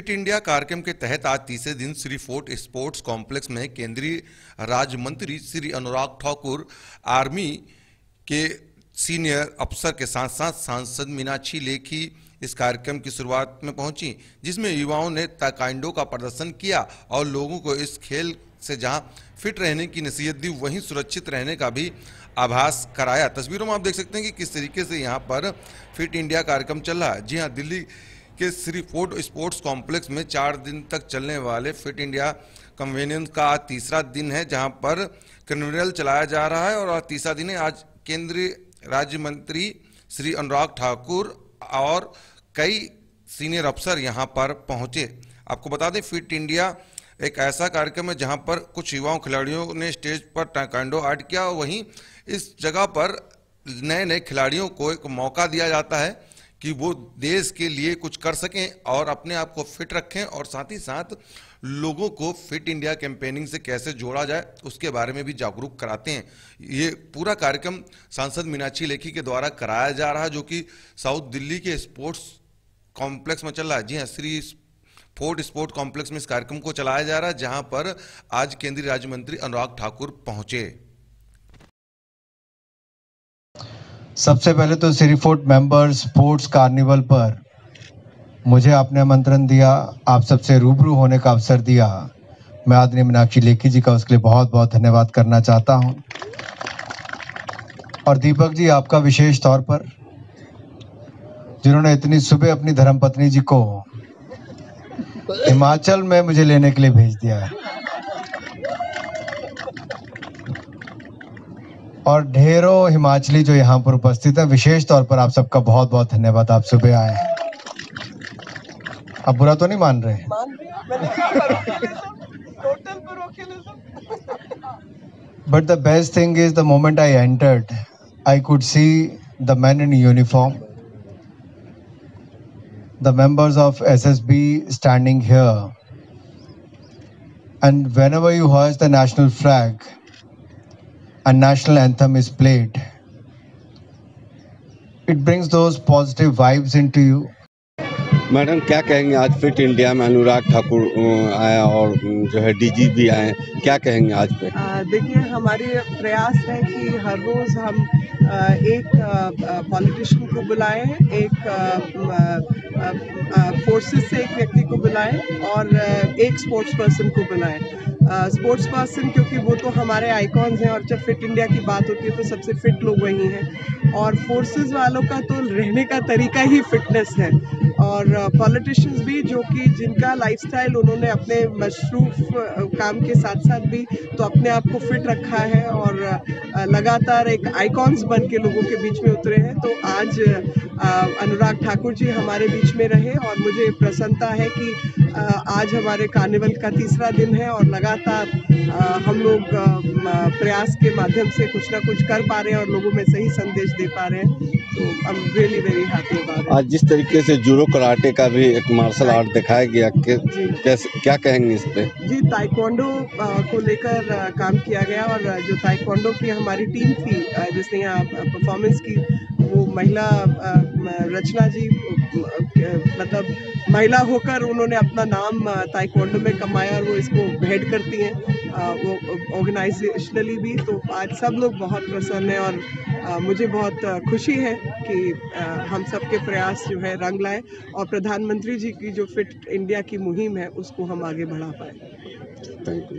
Fit India कार्यक्रम के तहत आज तीसरे दिन श्री फोर्ट स्पोर्ट्स कॉम्प्लेक्स में केंद्रीय राज्य मंत्री श्री अनुराग ठाकुर, आर्मी के सीनियर अफसर के साथ साथ सांसद मीनाक्षी लेखी इस कार्यक्रम की शुरुआत में पहुँची, जिसमें युवाओं ने ताइक्वांडो का प्रदर्शन किया और लोगों को इस खेल से जहाँ फिट रहने की नसीहत दी, वहीं सुरक्षित रहने का भी आभास कराया। तस्वीरों में आप देख सकते हैं कि किस तरीके से यहाँ पर फिट इंडिया कार्यक्रम चल रहा है। जी हाँ दिल्ली के श्री फोर्ट स्पोर्ट्स कॉम्प्लेक्स में चार दिन तक चलने वाले फिट इंडिया कन्वेनियंस का आज तीसरा दिन है, जहाँ पर कन्वेनियल चलाया जा रहा है और तीसरा दिन है। आज केंद्रीय राज्य मंत्री श्री अनुराग ठाकुर और कई सीनियर अफसर यहाँ पर पहुँचे। आपको बता दें फिट इंडिया एक ऐसा कार्यक्रम है, जहाँ पर कुछ युवाओं, खिलाड़ियों ने स्टेज पर टाइकांडो आर्ट किया और वहीं इस जगह पर नए नए खिलाड़ियों को एक मौका दिया जाता है। कि वो देश के लिए कुछ कर सकें और अपने आप को फिट रखें और साथ ही साथ लोगों को फिट इंडिया कैंपेनिंग से कैसे जोड़ा जाए, उसके बारे में भी जागरूक कराते हैं। ये पूरा कार्यक्रम सांसद मीनाक्षी लेखी के द्वारा कराया जा रहा है, जो कि साउथ दिल्ली के स्पोर्ट्स कॉम्प्लेक्स में चल रहा है। जी हाँ श्री फोर्ट स्पोर्ट कॉम्प्लेक्स में इस कार्यक्रम को चलाया जा रहा है, जहाँ पर आज केंद्रीय राज्य मंत्री अनुराग ठाकुर पहुँचे। सबसे पहले तो सिरीफोर्ट मेंबर स्पोर्ट्स कार्निवल पर मुझे आपने आमंत्रण दिया, आप सबसे रूबरू होने का अवसर दिया। मैं आदरणीय मीनाक्षी लेखी जी का उसके लिए बहुत बहुत धन्यवाद करना चाहता हूँ। और दीपक जी, आपका विशेष तौर पर, जिन्होंने इतनी सुबह अपनी धर्मपत्नी जी को हिमाचल में मुझे लेने के लिए भेज दिया है। और ढेरों हिमाचली जो यहाँ पर उपस्थित है विशेष तौर पर आप सबका बहुत बहुत धन्यवाद। आप सुबह आए। आप बुरा तो नहीं मान रहे but the best thing is the moment I entered I could see the man in uniform the members of SSB standing here. And whenever you hoist the national flag and national anthem is played, it brings those positive vibes into you. Madam क्या कहेंगे? आज fit India में अनुराग ठाकुर आया और जो है DG भी आए क्या कहेंगे आज पे? देखिए हमारे प्रयास है कि हर रोज़ हम एक पॉलिटिशियन को बुलाएँ एक फोर्सेस से एक व्यक्ति को बुलाएँ और एक स्पोर्ट्स पर्सन को बुलाएँ स्पोर्ट्स पर्सन क्योंकि वो तो हमारे आइकॉन्स हैं और जब फिट इंडिया की बात होती है तो सबसे फिट लोग वही हैं। और फोर्सेस वालों का तो रहने का तरीका ही फिटनेस है। और पॉलिटिशियंस भी जो कि जिनका लाइफस्टाइल उन्होंने अपने मशरूफ काम के साथ साथ भी तो अपने आप को फिट रखा है। और लगातार एक आइकॉन्स बन के लोगों के बीच में उतरे हैं। तो आज अनुराग ठाकुर जी हमारे बीच में रहे और मुझे प्रसन्नता है कि आज हमारे कार्निवल का तीसरा दिन है और लगातार हम लोग प्रयास के माध्यम से कुछ ना कुछ कर पा रहे हैं और लोगों में सही संदेश दे पा रहे हैं। तो I am really very happy about आज जिस तरीके से जूरो कराटे का भी एक मार्शल आर्ट दिखाया गया कि, कैसे क्या कहेंगे इस पे? जी ताइक्वांडो को लेकर काम किया गया और जो ताइक्वांडो की हमारी टीम थी जिसने यहाँ परफॉर्मेंस की वो महिला रचना जी मतलब महिला होकर उन्होंने अपना नाम ताइक्वांडो में कमाया और वो इसको हेड करती हैं वो ऑर्गेनाइजेशनली भी। तो आज सब लोग बहुत प्रसन्न हैं और मुझे बहुत खुशी है कि हम सबके प्रयास जो है रंग लाए और प्रधानमंत्री जी की जो फिट इंडिया की मुहिम है, उसको हम आगे बढ़ा पाए। Thank you